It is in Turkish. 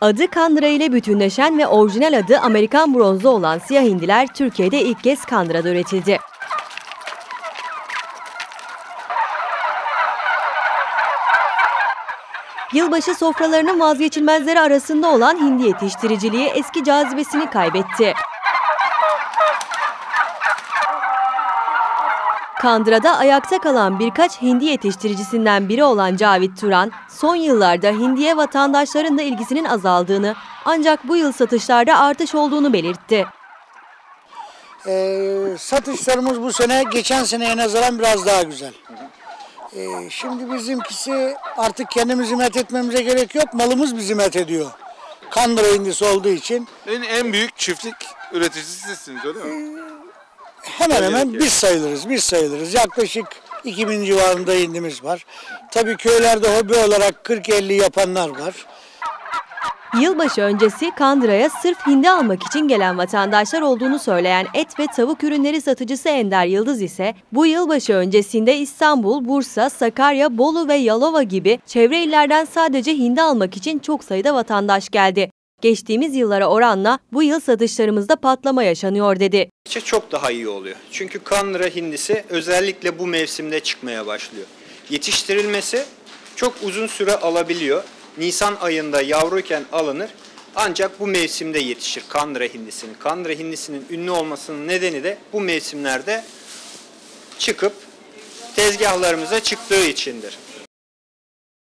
Adı kandıra ile bütünleşen ve orijinal adı Amerikan bronzu olan siyah hindiler Türkiye'de ilk kez kandırada üretildi. Yılbaşı sofralarının vazgeçilmezleri arasında olan hindi yetiştiriciliği eski cazibesini kaybetti. Kandıra'da ayakta kalan birkaç hindi yetiştiricisinden biri olan Cavit Turan, son yıllarda hindiye vatandaşların da ilgisinin azaldığını ancak bu yıl satışlarda artış olduğunu belirtti. Ee, satışlarımız bu sene geçen seneye nazaran biraz daha güzel. Ee, şimdi bizimkisi artık kendimizi met etmemize gerek yok. Malımız bizi met ediyor. Kandıra hindisi olduğu için En, en büyük çiftlik üreticisi sizsiniz öyle mi? Hemen hemen biz sayılırız. Biz sayılırız. Yaklaşık 2000 civarında hindimiz var. Tabii köylerde hobi olarak 40-50 yapanlar var. Yılbaşı öncesi Kandıra'ya sırf hindi almak için gelen vatandaşlar olduğunu söyleyen et ve tavuk ürünleri satıcısı Ender Yıldız ise bu yılbaşı öncesinde İstanbul, Bursa, Sakarya, Bolu ve Yalova gibi çevre illerden sadece hindi almak için çok sayıda vatandaş geldi. Geçtiğimiz yıllara oranla bu yıl satışlarımızda patlama yaşanıyor dedi. Çok daha iyi oluyor. Çünkü kandıra hindisi özellikle bu mevsimde çıkmaya başlıyor. Yetiştirilmesi çok uzun süre alabiliyor. Nisan ayında yavruyken alınır. Ancak bu mevsimde yetişir kandıra hindisinin. Kandıra hindisinin ünlü olmasının nedeni de bu mevsimlerde çıkıp tezgahlarımıza çıktığı içindir.